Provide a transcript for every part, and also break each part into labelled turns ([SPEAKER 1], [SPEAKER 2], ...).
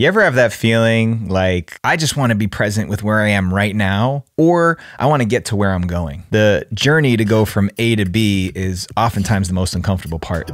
[SPEAKER 1] You ever have that feeling like I just want to be present with where I am right now, or I want to get to where I'm going? The journey to go from A to B is oftentimes the most uncomfortable part.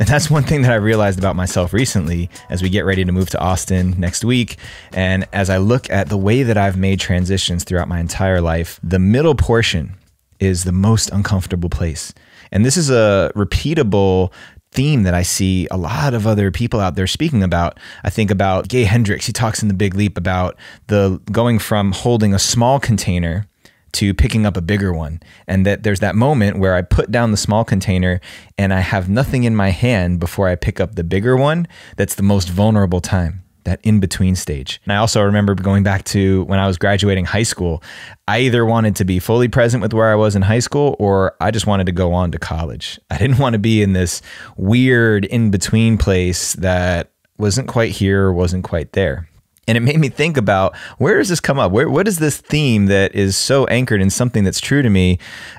[SPEAKER 1] And that's one thing that I realized about myself recently as we get ready to move to Austin next week. And as I look at the way that I've made transitions throughout my entire life, the middle portion is the most uncomfortable place. And this is a repeatable theme that I see a lot of other people out there speaking about. I think about Gay Hendricks. He talks in The Big Leap about the going from holding a small container to picking up a bigger one. And that there's that moment where I put down the small container and I have nothing in my hand before I pick up the bigger one. That's the most vulnerable time that in between stage. And I also remember going back to when I was graduating high school. I either wanted to be fully present with where I was in high school or I just wanted to go on to college. I didn't want to be in this weird in between place that wasn't quite here or wasn't quite there. And it made me think about where does this come up? Where what is this theme that is so anchored in something that's true to me?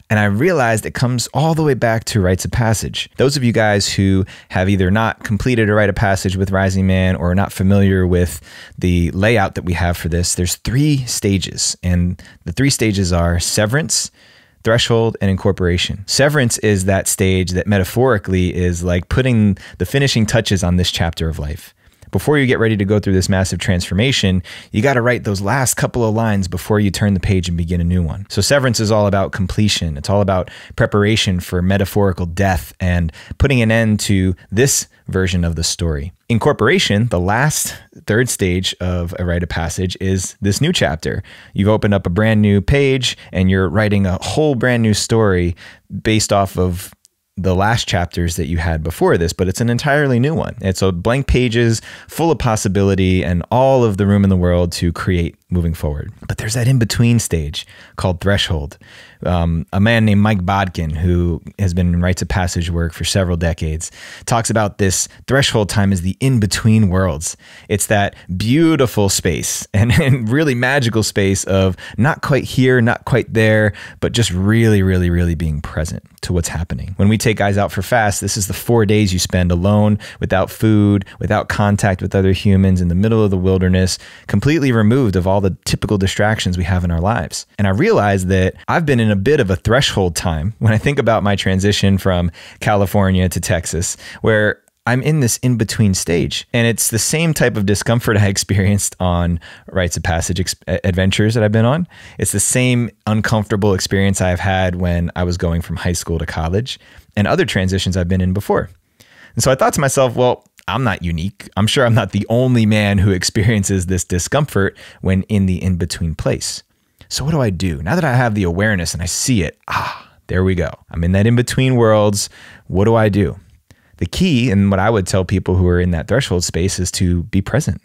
[SPEAKER 1] And I realized it comes all the way back to rites of passage. Those of you guys who have either not completed a rite of passage with Rising Man or are not familiar with the layout that we have for this, there's three stages. And the three stages are severance, threshold and incorporation. Severance is that stage that metaphorically is like putting the finishing touches on this chapter of life before you get ready to go through this massive transformation, you got to write those last couple of lines before you turn the page and begin a new one. So, severance is all about completion. It's all about preparation for metaphorical death and putting an end to this version of the story. Incorporation, the last third stage of a rite of passage, is this new chapter. You've opened up a brand new page and you're writing a whole brand new story based off of the last chapters that you had before this, but it's an entirely new one. It's a blank pages full of possibility and all of the room in the world to create moving forward. But there's that in between stage called threshold. Um, a man named Mike Bodkin, who has been in rites of passage work for several decades, talks about this threshold time as the in between worlds. It's that beautiful space and, and really magical space of not quite here, not quite there, but just really, really, really being present to what's happening. When we take guys out for fast, this is the four days you spend alone, without food, without contact with other humans, in the middle of the wilderness, completely removed of all the typical distractions we have in our lives. And I realized that I've been in a bit of a threshold time when I think about my transition from California to Texas, where I'm in this in between stage. And it's the same type of discomfort I experienced on rites of passage adventures that I've been on. It's the same uncomfortable experience I've had when I was going from high school to college and other transitions I've been in before. And so I thought to myself, well, I'm not unique. I'm sure I'm not the only man who experiences this discomfort when in the in between place. So, what do I do? Now that I have the awareness and I see it, ah, there we go. I'm in that in between worlds. What do I do? The key, and what I would tell people who are in that threshold space, is to be present,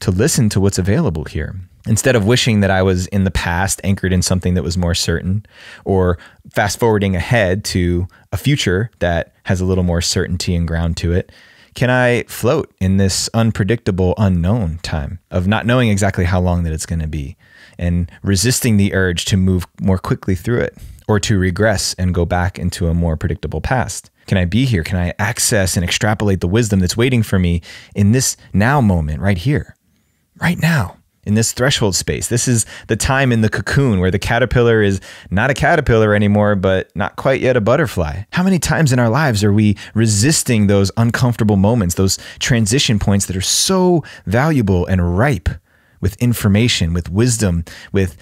[SPEAKER 1] to listen to what's available here. Instead of wishing that I was in the past, anchored in something that was more certain, or fast forwarding ahead to a future that has a little more certainty and ground to it, can I float in this unpredictable, unknown time of not knowing exactly how long that it's going to be and resisting the urge to move more quickly through it or to regress and go back into a more predictable past? Can I be here? Can I access and extrapolate the wisdom that's waiting for me in this now moment right here, right now? In this threshold space. This is the time in the cocoon where the caterpillar is not a caterpillar anymore, but not quite yet a butterfly. How many times in our lives are we resisting those uncomfortable moments, those transition points that are so valuable and ripe with information, with wisdom, with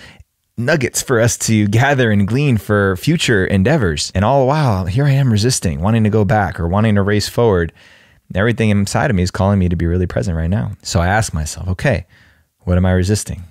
[SPEAKER 1] nuggets for us to gather and glean for future endeavors. And all the while, here I am resisting, wanting to go back or wanting to race forward. Everything inside of me is calling me to be really present right now. So I ask myself, okay, what am I resisting?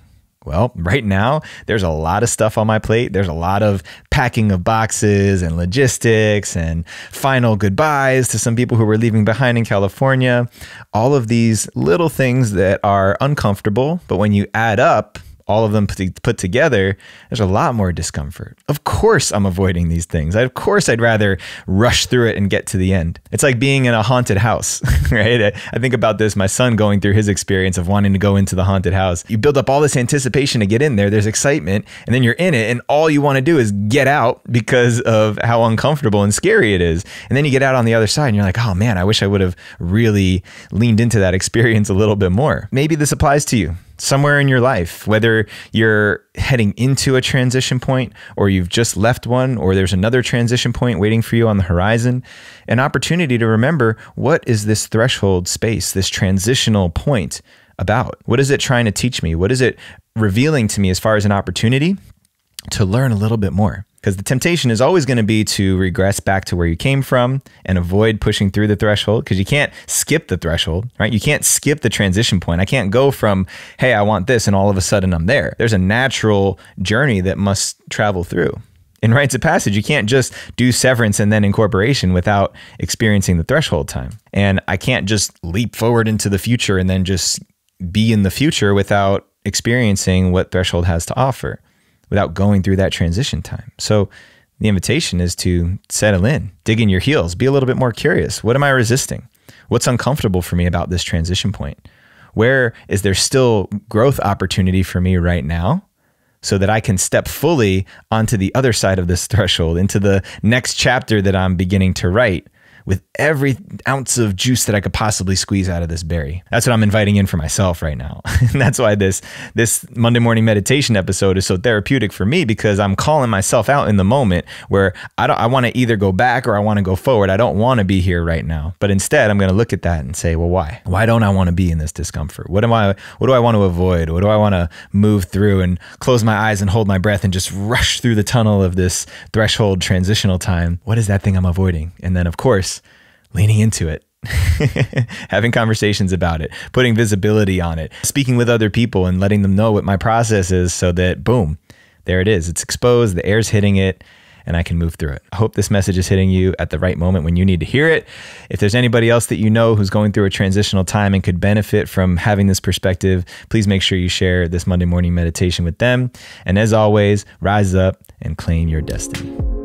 [SPEAKER 1] Well, right now, there's a lot of stuff on my plate. There's a lot of packing of boxes and logistics and final goodbyes to some people who were leaving behind in California. All of these little things that are uncomfortable, but when you add up, all of them put together, there's a lot more discomfort. Of course, I'm avoiding these things. Of course, I'd rather rush through it and get to the end. It's like being in a haunted house. right? I think about this, my son going through his experience of wanting to go into the haunted house. You build up all this anticipation to get in there, there's excitement, and then you're in it, and all you want to do is get out because of how uncomfortable and scary it is. And then you get out on the other side, and you're like, oh man, I wish I would have really leaned into that experience a little bit more. Maybe this applies to you somewhere in your life, whether you're heading into a transition point or you've just left one or there's another transition point waiting for you on the horizon, an opportunity to remember what is this threshold space, this transitional point about? What is it trying to teach me? What is it revealing to me as far as an opportunity to learn a little bit more? Because the temptation is always going to be to regress back to where you came from and avoid pushing through the threshold because you can't skip the threshold, right? You can't skip the transition point. I can't go from, hey, I want this, and all of a sudden I'm there. There's a natural journey that must travel through. In rites of passage, you can't just do severance and then incorporation without experiencing the threshold time. And I can't just leap forward into the future and then just be in the future without experiencing what threshold has to offer without going through that transition time. So the invitation is to settle in, dig in your heels, be a little bit more curious. What am I resisting? What's uncomfortable for me about this transition point? Where is there still growth opportunity for me right now? So that I can step fully onto the other side of this threshold, into the next chapter that I'm beginning to write with every ounce of juice that I could possibly squeeze out of this berry. That's what I'm inviting in for myself right now. and that's why this this Monday morning meditation episode is so therapeutic for me because I'm calling myself out in the moment where I don't I want to either go back or I want to go forward. I don't want to be here right now. But instead, I'm going to look at that and say, "Well, why? Why don't I want to be in this discomfort? What am I what do I want to avoid? What do I want to move through and close my eyes and hold my breath and just rush through the tunnel of this threshold transitional time? What is that thing I'm avoiding?" And then of course, leaning into it. having conversations about it, putting visibility on it, speaking with other people and letting them know what my process is so that boom, there it is. It's exposed, the air's hitting it, and I can move through it. I hope this message is hitting you at the right moment when you need to hear it. If there's anybody else that you know who's going through a transitional time and could benefit from having this perspective, please make sure you share this Monday morning meditation with them. And as always, rise up and claim your destiny.